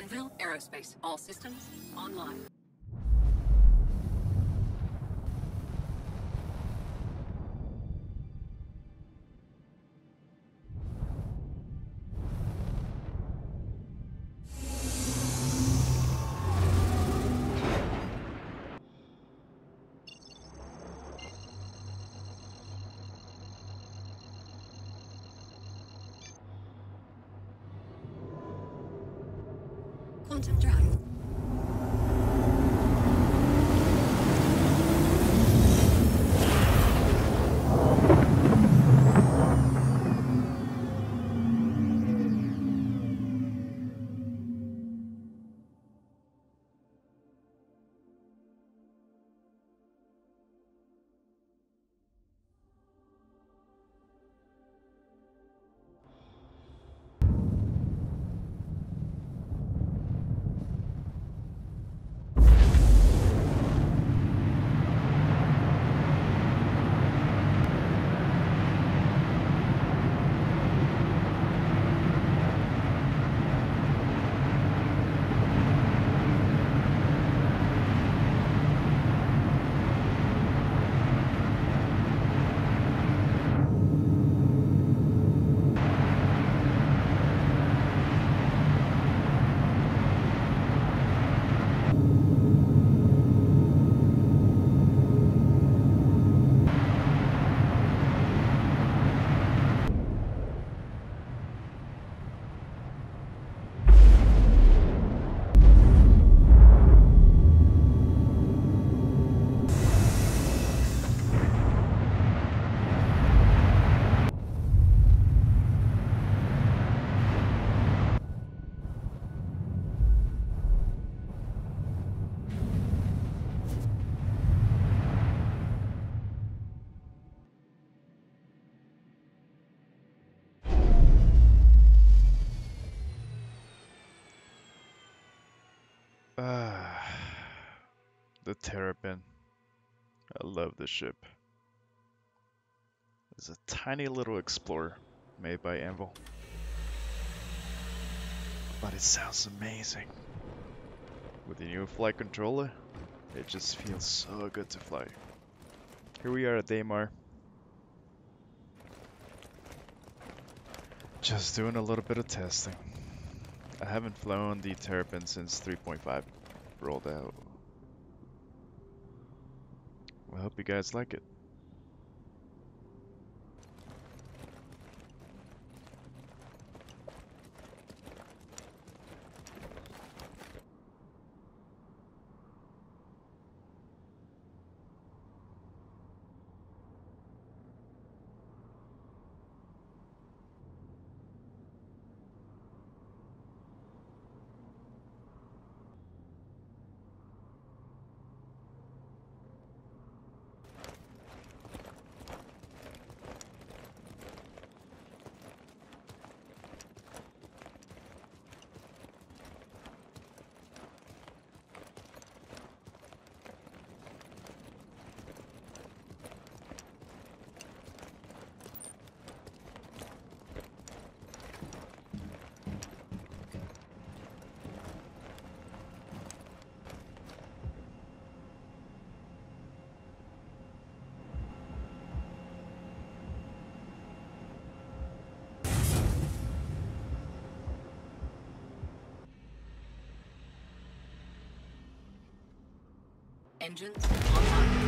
Anvil Aerospace. All systems online. Quantum drive. The Terrapin. I love this ship. It's a tiny little explorer made by Anvil. But it sounds amazing. With the new flight controller, it just feels so good to fly. Here we are at Daymar. Just doing a little bit of testing. I haven't flown the Terrapin since 3.5 rolled out. I hope you guys like it. Engines online.